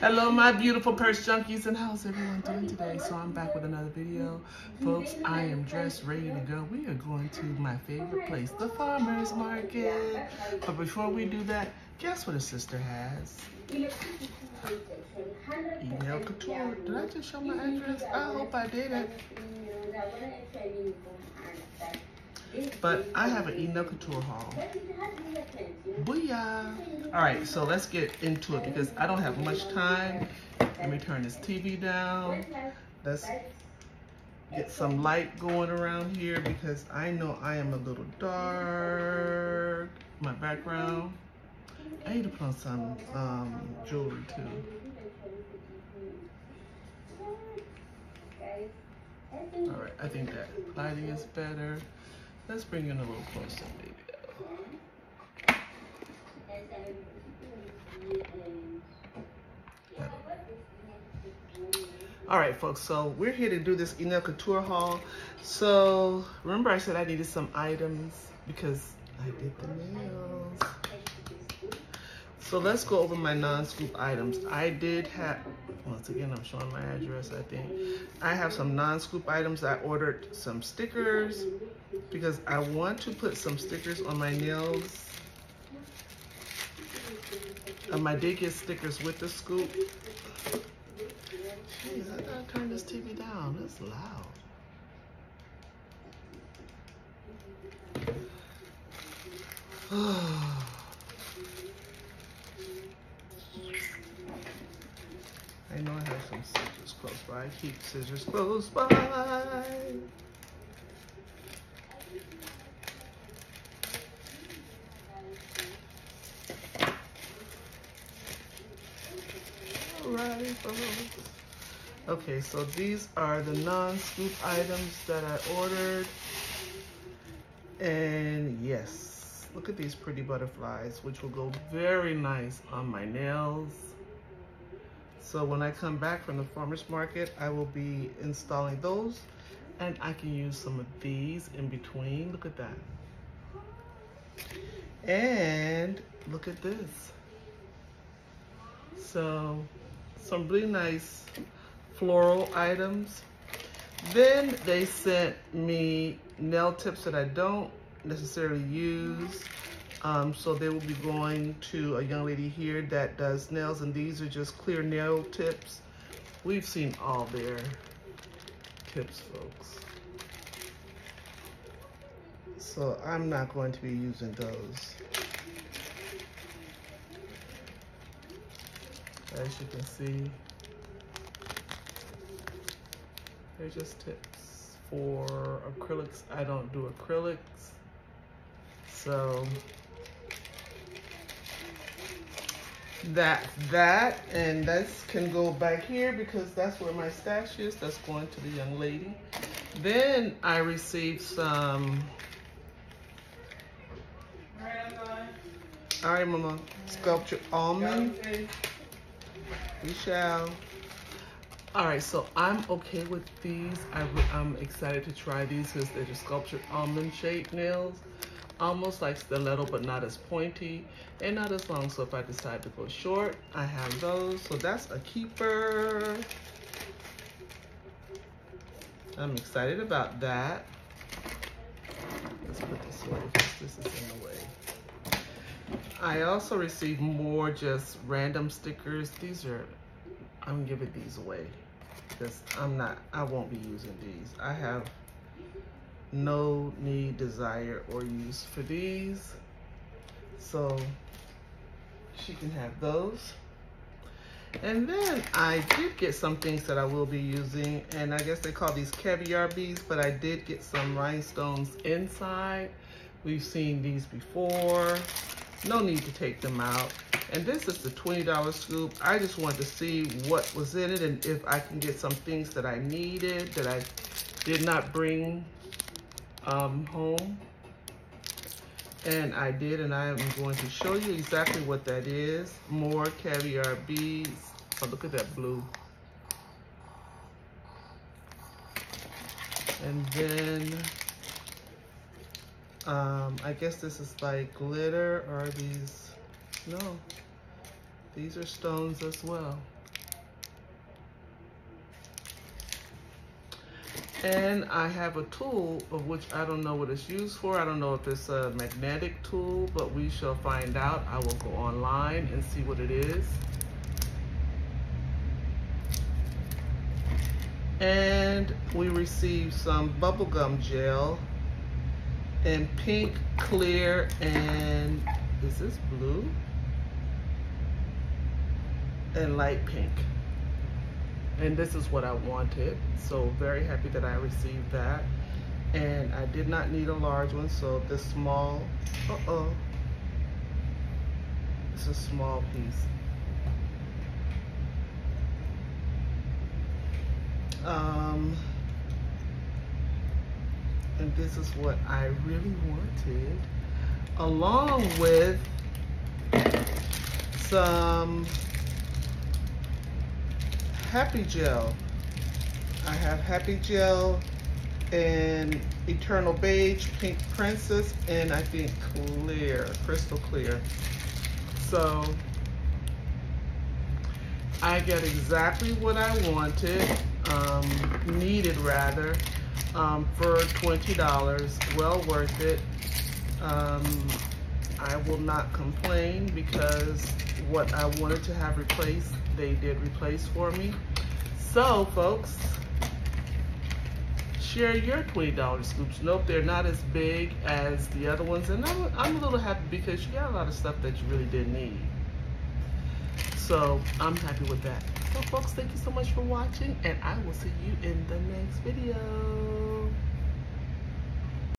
Hello, my beautiful purse junkies, and how's everyone doing today? So I'm back with another video. Folks, I am dressed, ready to go. We are going to my favorite place, the farmer's market. But before we do that, guess what a sister has? ENail Couture. Did I just show my address? I hope I did it. But I have an ENail Couture haul. Booyah! All right, so let's get into it because I don't have much time. Let me turn this TV down. Let's get some light going around here because I know I am a little dark. My background. I need to put on some um, jewelry too. All right, I think that lighting is better. Let's bring in a little closer, maybe. All right, folks, so we're here to do this ENail Couture haul. So remember I said I needed some items because I did the nails. So let's go over my non-scoop items. I did have, once again, I'm showing my address, I think. I have some non-scoop items. I ordered some stickers because I want to put some stickers on my nails. Um, I did get stickers with the scoop. Jeez, I gotta turn this TV down. It's loud. I know I have some scissors close by. I Keep scissors close by. Okay, so these are the non-scoop items that I ordered. And yes, look at these pretty butterflies, which will go very nice on my nails. So when I come back from the farmer's market, I will be installing those and I can use some of these in between. Look at that. And look at this. So some really nice floral items. Then they sent me nail tips that I don't necessarily use. Um, so they will be going to a young lady here that does nails and these are just clear nail tips. We've seen all their tips, folks. So I'm not going to be using those. As you can see, they're just tips for acrylics. I don't do acrylics. So that that and this can go back here because that's where my stash is that's going to the young lady then I received some all right mama sculptured almond we shall all right so I'm okay with these I, am excited to try these because they're just sculptured almond shaped nails almost like stiletto, but not as pointy and not as long. So if I decide to go short, I have those. So that's a keeper. I'm excited about that. Let's put this away this is in the way. I also received more just random stickers. These are, I'm giving these away because I'm not, I won't be using these. I have no need, desire, or use for these. So she can have those. And then I did get some things that I will be using, and I guess they call these caviar beads, but I did get some rhinestones inside. We've seen these before. No need to take them out. And this is the $20 scoop. I just wanted to see what was in it and if I can get some things that I needed that I did not bring um, home. And I did, and I am going to show you exactly what that is. More caviar beads. Oh, look at that blue. And then, um, I guess this is like glitter or these, no, These are stones as well. And I have a tool of which I don't know what it's used for. I don't know if it's a magnetic tool, but we shall find out. I will go online and see what it is. And we received some bubblegum gel in pink, clear, and is this blue? And light pink. And this is what I wanted. So very happy that I received that. And I did not need a large one, so this small, uh-oh. It's a small piece. Um, and this is what I really wanted, along with some Happy Gel. I have Happy Gel in Eternal Beige, Pink Princess, and I think clear, crystal clear. So I get exactly what I wanted, um, needed rather, um, for $20. Well worth it. Um, I will not complain because what I wanted to have replaced, they did replace for me. So folks, share your $20 scoops. Nope, they're not as big as the other ones. And I'm, I'm a little happy because you got a lot of stuff that you really didn't need. So I'm happy with that. So folks, thank you so much for watching and I will see you in the next video.